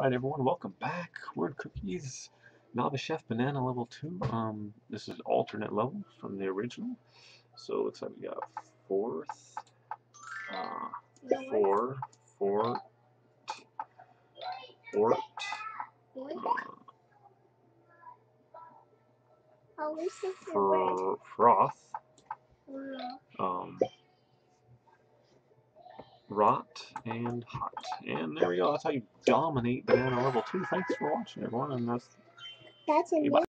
Alright everyone, welcome back. Word Cookies, Novice Chef Banana level 2. Um, this is alternate level from the original. So it looks like we got fourth, uh, four, fort, fort, uh, Oh, we the word. fr froth, Uh, um, rot, and hot. And there we go, that's how you dominate Banana level 2. Thanks for watching everyone, and that's That's a Goodbye.